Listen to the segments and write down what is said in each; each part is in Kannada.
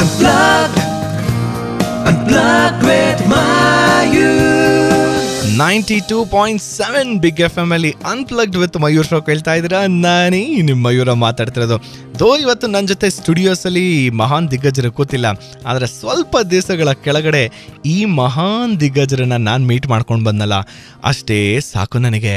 Unplugged, unplugged with big F ಅಲ್ಲಿ ಅನ್ಪ್ಲಗ್ಡ್ ವಿತ್ ಮಯೂರ್ ಶೋ ಕೇಳ್ತಾ ಇದ್ದೀರಾ? ನಾನೇ ನಿಮ್ಮ ಮಯೂರ ಮಾತಾಡ್ತಿರೋದು. ದೋ ಇವತ್ತು ನನ್ನ ಜೊತೆ ಸ್ಟುಡಿಯೋಸಲ್ಲಿ ಮಹಾನ್ ದಿಗ್ಗಜರು ಕೂತಿಲ್ಲ. ಆದರೆ ಸ್ವಲ್ಪ ದಿವಸಗಳ ಕೆಳಗಡೆ ಈ ಮಹಾನ್ ದಿಗ್ಗಜರನ್ನ ನಾನು ಮೀಟ್ ಮಾಡ್ಕೊಂಡು ಬಂದಲ್ಲ ಅಷ್ಟೇ ಸಾಕು ನನಗೆ.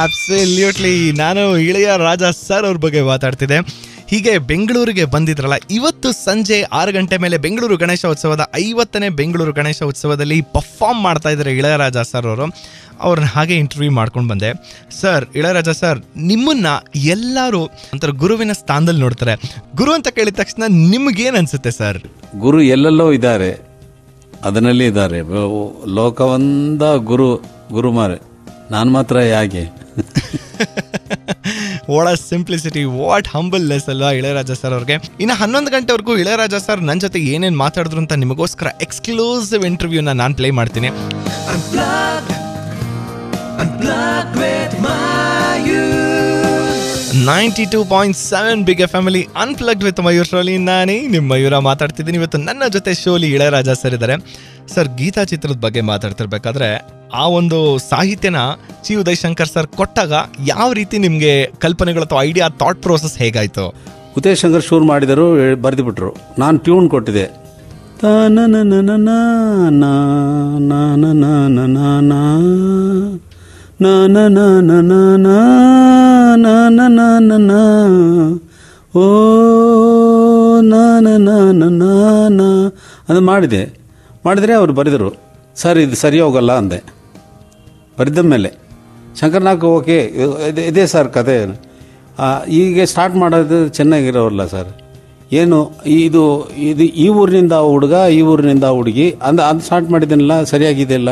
ಅಬ್ಸಲ್ಯೂಟ್ಲಿ ನಾನು ಇಳೆಯ ರಾಜ ಸರ್ ಅವ್ರ ಬಗ್ಗೆ ಮಾತಾಡ್ತಿದ್ದೆ. ಹೀಗೆ ಬೆಂಗಳೂರಿಗೆ ಬಂದಿದ್ರಲ್ಲ, ಇವತ್ತು ಸಂಜೆ ಆರು ಗಂಟೆ ಮೇಲೆ ಬೆಂಗಳೂರು ಗಣೇಶ ಉತ್ಸವದ ಐವತ್ತನೇ ಬೆಂಗಳೂರು ಗಣೇಶ ಉತ್ಸವದಲ್ಲಿ ಪರ್ಫಾರ್ಮ್ ಮಾಡ್ತಾ ಇದ್ದಾರೆ ಇಳೆಯರಾಜ ಸರ್ ಅವರು. ಅವ್ರನ್ನ ಹಾಗೆ ಇಂಟರ್ವ್ಯೂ ಮಾಡ್ಕೊಂಡು ಬಂದೆ. ಸರ್ ಇಳಯರಾಜ ಸರ್ ನಿಮ್ಮನ್ನ ಎಲ್ಲರೂ ಒಂಥರ ಗುರುವಿನ ಸ್ಥಾನದಲ್ಲಿ ನೋಡ್ತಾರೆ. ಗುರು ಅಂತ ಕೇಳಿದ ತಕ್ಷಣ ನಿಮ್ಗೇನು ಅನಿಸುತ್ತೆ ಸರ್ ಗುರು ಎಲ್ಲೆಲ್ಲೋ ಇದ್ದಾರೆ. ಅದರಲ್ಲಿ ಇದ್ದಾರೆ. ಲೋಕವಂದ ಗುರು, ಗುರುಮಾರೆ. ನಾನು ಮಾತ್ರ ಯಾಕೆ? ಆ ಸಿಂಪ್ಲಿಸಿಟಿ ವಾಟ್ ಹಂಬಲ್ ಲೆಸ್ ಅಲ್ವಾ ಇಳೆಯರಾಜ ಸರ್ ಅವ್ರಿಗೆ. ಇನ್ನು ಹನ್ನೊಂದು ಗಂಟೆವರೆಗೂ ಇಳೆಯರಾಜ ಸರ್ ನನ್ನ ಜೊತೆ ಏನೇನು ಮಾತಾಡಿದ್ರು ಅಂತ ನಿಮಗೋಸ್ಕರ ಎಕ್ಸ್ಕ್ಲೂಸಿವ್ ಇಂಟರ್ವ್ಯೂನ ನಾನು ಪ್ಲೇ ಮಾಡ್ತೀನಿ. Ninety two point seven big family unplugged with Mayur ಶೋಲಿ ನಾನೇ ನಿಮ್ಮ ಮಯೂರ ಮಾತಾಡ್ತಿದ್ದೀನಿ ಇವತ್ತು ನನ್ನ ಜೊತೆ ಶೋಲಿ ಇಳಯರಾಜ ಸರ್ ಇದ್ದಾರೆ ಸರ್ ಗೀತಾ ಚಿತ್ರದ ಬಗ್ಗೆ ಮಾತಾಡ್ತಿರ್ಬೇಕಾದ್ರೆ ಆ ಒಂದು ಸಾಹಿತ್ಯನ ಚಿ ಉದಯ್ ಶಂಕರ್ ಸರ್ ಕೊಟ್ಟಾಗ ಯಾವ ರೀತಿ ನಿಮಗೆ ಕಲ್ಪನೆಗಳು ಅಥವಾ ಐಡಿಯಾ ಥಾಟ್ ಪ್ರೋಸೆಸ್ ಹೇಗಾಯ್ತು ಉದಯ್ ಶಂಕರ್ ಶೂರ್ ಮಾಡಿದರು ಬರೆದುಬಿಟ್ರು ನಾನು ಟ್ಯೂನ್ ಕೊಟ್ಟಿದ್ದೆ ಓ ಅದು ಮಾಡಿದೆ ಮಾಡಿದರೆ ಅವರು ಬರೆದರು ಸರ್ ಇದು ಸರಿ ಹೋಗಲ್ಲ ಅಂದೆ ಬರೆದ ಮೇಲೆ ಶಂಕರ್ನಾಗ್ ಓಕೆ ಇದೆ- ಸರ್ ಕತೆ ಹೀಗೆ ಸ್ಟಾರ್ಟ್ ಮಾಡೋದು ಚೆನ್ನಾಗಿರೋಲ್ಲ ಸರ್ ಏನು ಇದು ಇದು ಈ ಊರಿನಿಂದ ಹುಡುಗ ಈ ಊರಿನಿಂದ ಹುಡುಗಿ ಅಂದ ಅದು ಸ್ಟಾರ್ಟ್ ಮಾಡಿದ್ದೀನಲ್ಲ ಸರಿಯಾಗಿದೆಯಲ್ಲ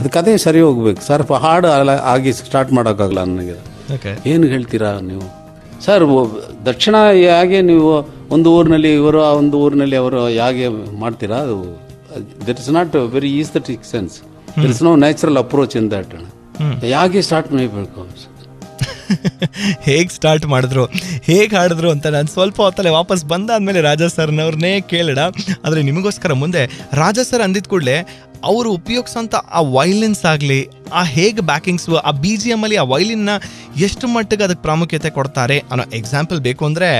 ಅದು ಕತೆ ಸರಿ ಹೋಗ್ಬೇಕು. ಸರ್ ಹಾಡು ಆಗಿ ಸ್ಟಾರ್ಟ್ ಮಾಡೋಕ್ಕಾಗಲ್ಲ ನನಗೆ. ಏನು ಹೇಳ್ತೀರಾ ನೀವು? ಸರ್ ದಕ್ಷಿಣ ಹೇಗೆ ನೀವು ಒಂದು ಊರಿನಲ್ಲಿ ಇವರು ಆ ಒಂದು ಊರಿನಲ್ಲಿ ಅವರು ಹೇಗೆ ಮಾಡ್ತೀರಾ? ಅದು that is not very aesthetic sense that is no natural approach in that ಹೇಗೆ ಸ್ಟಾರ್ಟ್ ಮಾಡಬೇಕು? ಹೇಗೆ ಸ್ಟಾರ್ಟ್ ಮಾಡಿದ್ರು, ಹೇಗೆ ಹಾಡಿದ್ರು ಅಂತ ನಾನು ಸ್ವಲ್ಪ ಹೊತ್ತಲ್ಲೇ ವಾಪಸ್ ಬಂದಾದ್ಮೇಲೆ ರಾಜಾ ಸರ್ನವ್ರನ್ನೇ ಕೇಳೋಣ. ಆದರೆ ನಿಮಗೋಸ್ಕರ ಮುಂದೆ ರಾಜಾ ಸರ್ ಅಂದಿದ ಕೂಡಲೇ ಅವರು ಉಪಯೋಗಿಸೋಂಥ ಆ ವೈಲಿನ್ಸ್ ಆಗಲಿ, ಆ ಹೇಗೆ ಬ್ಯಾಕಿಂಗ್ಸು ಆ ಬಿ ಜಿ ಎಂ ಅಲ್ಲಿ ಆ ವೈಲಿನ್ನ ಎಷ್ಟು ಮಟ್ಟಿಗೆ ಅದಕ್ಕೆ ಪ್ರಾಮುಖ್ಯತೆ ಕೊಡ್ತಾರೆ ಅನ್ನೋ ಎಕ್ಸಾಂಪಲ್ ಬೇಕು ಅಂದರೆ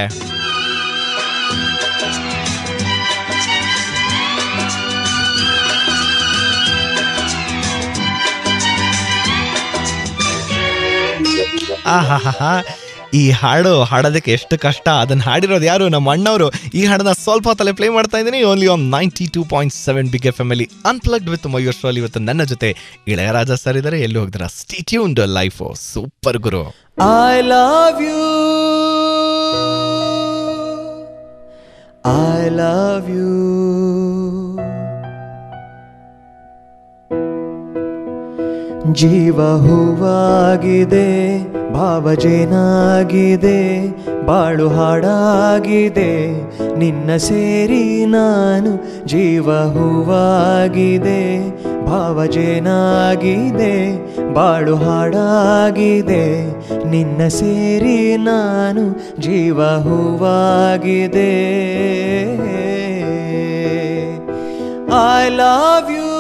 ಈ ಹಾಡು ಹಾಡೋದಕ್ಕೆ ಎಷ್ಟು ಕಷ್ಟ? ಅದನ್ನ ಹಾಡಿರೋದು ಯಾರು? ನಮ್ಮ ಅಣ್ಣವರು. ಈ ಹಾಡನ್ನ ಸ್ವಲ್ಪ ತಲೆ ಪ್ಲೇ ಮಾಡ್ತಾ ಇದ್ದೀನಿ. Only on ninety two point seven big F M ಅಲ್ಲಿ ಅನ್ಪ್ಲಗ್ಡ್ ವಿತ್ ಮಯೂರ್ ಶೋಲ್ ಇವತ್ತು ನನ್ನ ಜೊತೆ ಇಳೆಯರಾಜ ಸರ್ ಇದ್ದಾರೆ. ಎಲ್ಲಿ ಹೋಗಿದ್ರ ಸ್ಟಿಟ್ಯೂನ್ಡ್ life super Guru. I love you I love you. ಜೀವ ಹೂವಾಗಿದೆ, ಭಾವಜೇನಾಗಿದೆ, ಬಾಳು ಹಾಡಾಗಿದೆ. ನಿನ್ನ ಸೇರಿ ನಾನು ಜೀವ ಹೂವಾಗಿದೆ, ಭಾವಜೇನಾಗಿದೆ, ಬಾಳು ಹಾಡಾಗಿದೆ. ನಿನ್ನ ಸೇರಿ ನಾನು ಜೀವ ಹೂವಾಗಿದೆ. ಐ ಲವ್ ಯು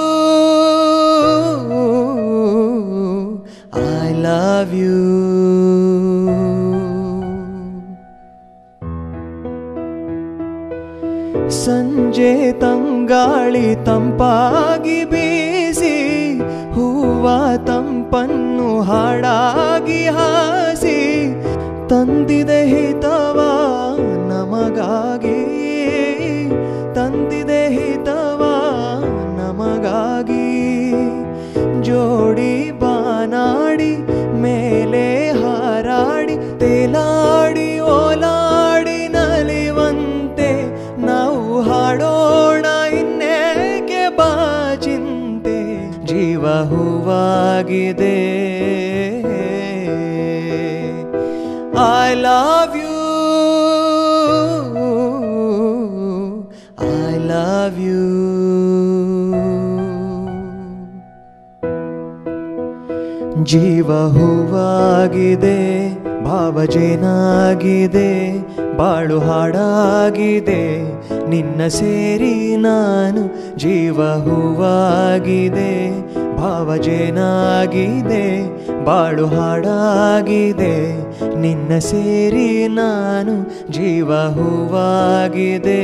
ಸಂಜೆ ತಂಗಾಳಿ ತಂಪಾಗಿ ಬೀಸಿ ಹೂವ ತಂಪನ್ನು ಹಾಡಾಗಿ ಹಾಸಿ ತಂದಿದೆ ಜೀವ ಹೂವಾಗಿದೆ I love you I love you ಜೀವ ಹೂವಾಗಿದೆ ಭಾವಜೇನಾಗಿದೆ, ಬಾಳು ಹಾಡಾಗಿದೆ, ನಿನ್ನ ಸೇರಿ ನಾನು ಜೀವ ಹೂವಾಗಿದೆ. ಭಾವಜೇನಾಗಿದೆ, ಬಾಳು ಹಾಡಾಗಿದೆ, ನಿನ್ನ ಸೇರಿ ನಾನು ಜೀವ ಹೂವಾಗಿದೆ.